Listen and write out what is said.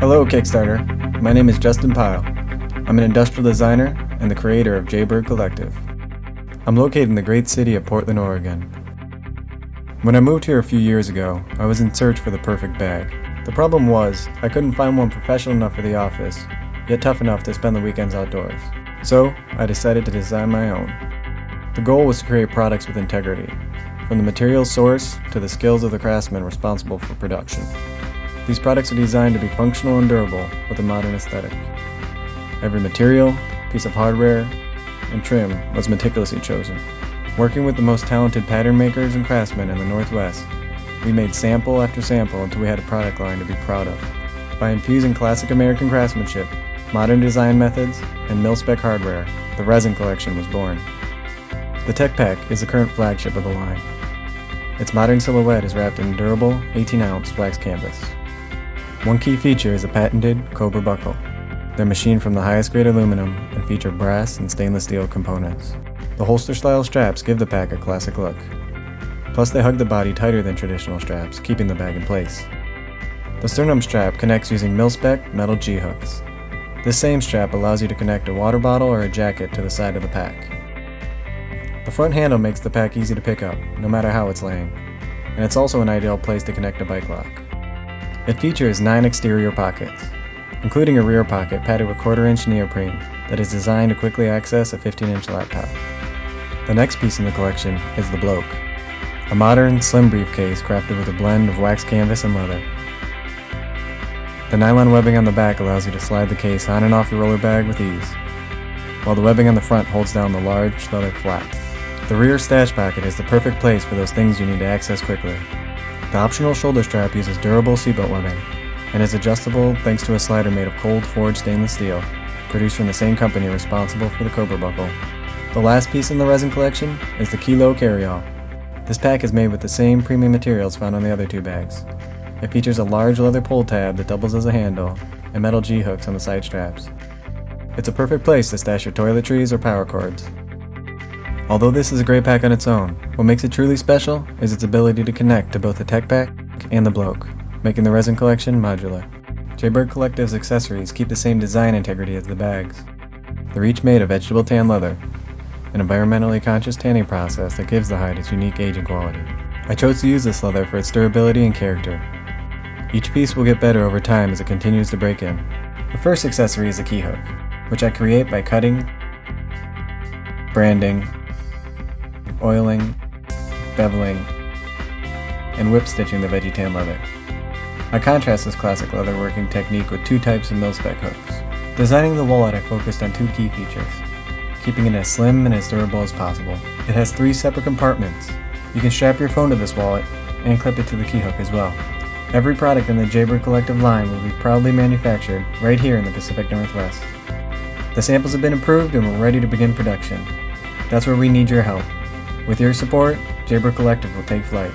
Hello, Kickstarter. My name is Justin Pyle. I'm an industrial designer and the creator of JBird Collective. I'm located in the great city of Portland, Oregon. When I moved here a few years ago, I was in search for the perfect bag. The problem was, I couldn't find one professional enough for the office, yet tough enough to spend the weekends outdoors. So, I decided to design my own. The goal was to create products with integrity, from the material source to the skills of the craftsmen responsible for production. These products are designed to be functional and durable with a modern aesthetic. Every material, piece of hardware, and trim was meticulously chosen. Working with the most talented pattern makers and craftsmen in the Northwest, we made sample after sample until we had a product line to be proud of. By infusing classic American craftsmanship, modern design methods, and mil-spec hardware, the resin collection was born. The Tech Pack is the current flagship of the line. Its modern silhouette is wrapped in durable 18-ounce wax canvas. One key feature is a patented Cobra buckle. They're machined from the highest grade aluminum and feature brass and stainless steel components. The holster style straps give the pack a classic look. Plus they hug the body tighter than traditional straps, keeping the bag in place. The sternum strap connects using mil-spec metal G-hooks. This same strap allows you to connect a water bottle or a jacket to the side of the pack. The front handle makes the pack easy to pick up, no matter how it's laying, and it's also an ideal place to connect a bike lock. It features 9 exterior pockets, including a rear pocket padded with quarter inch neoprene that is designed to quickly access a 15 inch laptop. The next piece in the collection is the Bloke, a modern, slim briefcase crafted with a blend of wax canvas and leather. The nylon webbing on the back allows you to slide the case on and off your roller bag with ease, while the webbing on the front holds down the large leather flap. The rear stash pocket is the perfect place for those things you need to access quickly. The optional shoulder strap uses durable seatbelt webbing and is adjustable thanks to a slider made of cold forged stainless steel, produced from the same company responsible for the Cobra buckle. The last piece in the resin collection is the Kilo Carryall, this pack is made with the same premium materials found on the other two bags. It features a large leather pull tab that doubles as a handle and metal G-hooks on the side straps. It's a perfect place to stash your toiletries or power cords. Although this is a great pack on its own, what makes it truly special is its ability to connect to both the tech pack and the bloke, making the resin collection modular. JBird Collective's accessories keep the same design integrity as the bags. They're each made of vegetable tan leather, an environmentally conscious tanning process that gives the hide its unique aging quality. I chose to use this leather for its durability and character. Each piece will get better over time as it continues to break in. The first accessory is a key hook, which I create by cutting, branding, oiling, beveling, and whip stitching the Vegetan leather. I contrast this classic leather working technique with two types of mil-spec hooks. Designing the wallet I focused on two key features, keeping it as slim and as durable as possible. It has three separate compartments. You can strap your phone to this wallet and clip it to the key hook as well. Every product in the JBird Collective line will be proudly manufactured right here in the Pacific Northwest. The samples have been approved and we're ready to begin production. That's where we need your help. With your support, JBird Collective will take flight.